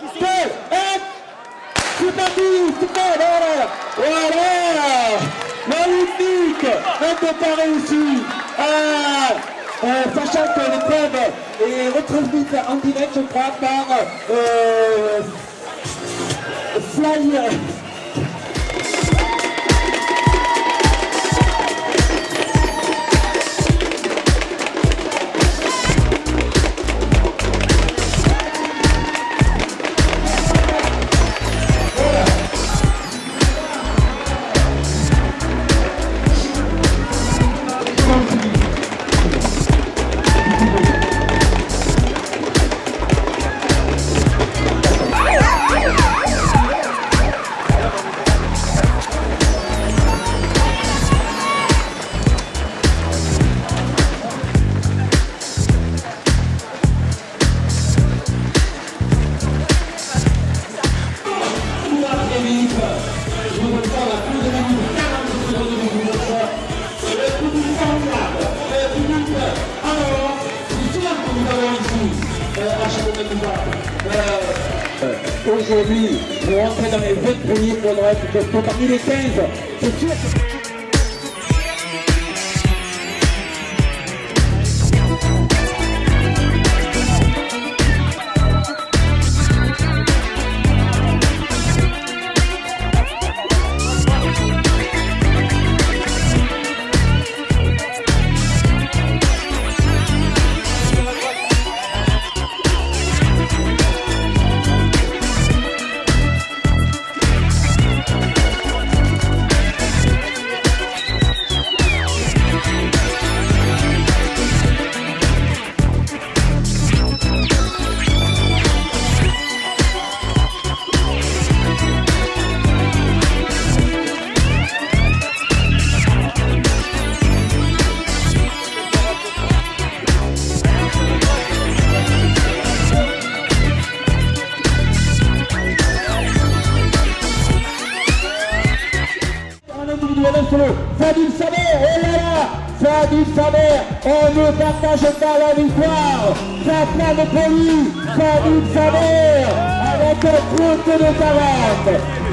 2, 1. Voilà. Magnifique. Un peu pareil aussi. Ah. Euh, sachant que est retransmise en direct, je crois, par. Euh, Aujourd'hui, pour rentrer dans les 20 premiers, il faudra être parmi les 15. C'est sûr que... Fadil Samer, oh là là. Fadil Samer, on ne partage pas la victoire. Fadil Samer avec un truc de 40